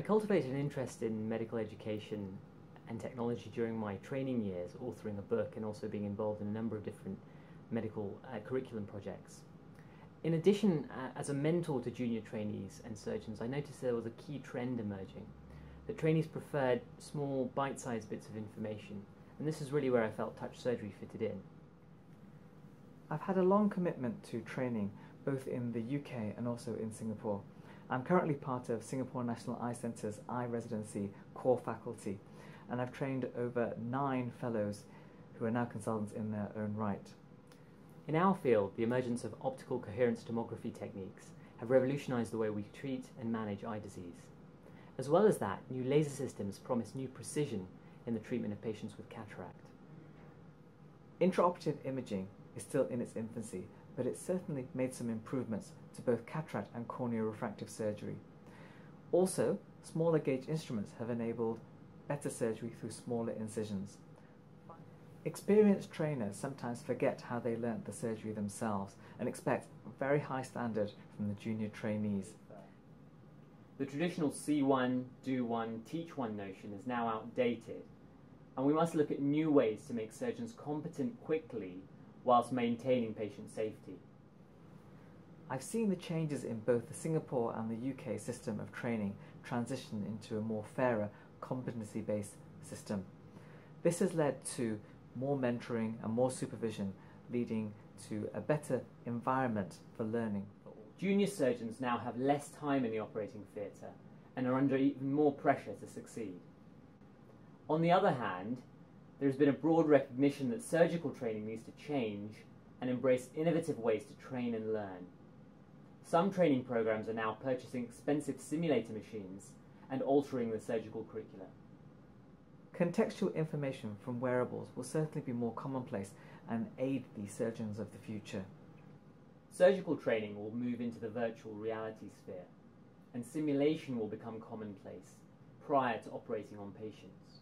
I cultivated an interest in medical education and technology during my training years, authoring a book and also being involved in a number of different medical uh, curriculum projects. In addition, uh, as a mentor to junior trainees and surgeons, I noticed there was a key trend emerging that trainees preferred small, bite sized bits of information, and this is really where I felt touch surgery fitted in. I've had a long commitment to training both in the UK and also in Singapore. I'm currently part of Singapore National Eye Centre's Eye Residency core faculty, and I've trained over nine fellows who are now consultants in their own right. In our field, the emergence of optical coherence tomography techniques have revolutionized the way we treat and manage eye disease. As well as that, new laser systems promise new precision in the treatment of patients with cataract. Intraoperative imaging is still in its infancy, but it certainly made some improvements to both cataract and corneal refractive surgery. Also, smaller gauge instruments have enabled better surgery through smaller incisions. Experienced trainers sometimes forget how they learnt the surgery themselves and expect a very high standard from the junior trainees. The traditional see one, do one, teach one notion is now outdated, and we must look at new ways to make surgeons competent quickly whilst maintaining patient safety. I've seen the changes in both the Singapore and the UK system of training transition into a more fairer, competency based system. This has led to more mentoring and more supervision, leading to a better environment for learning. Junior surgeons now have less time in the operating theatre and are under even more pressure to succeed. On the other hand, there has been a broad recognition that surgical training needs to change and embrace innovative ways to train and learn. Some training programs are now purchasing expensive simulator machines and altering the surgical curricula. Contextual information from wearables will certainly be more commonplace and aid the surgeons of the future. Surgical training will move into the virtual reality sphere, and simulation will become commonplace prior to operating on patients.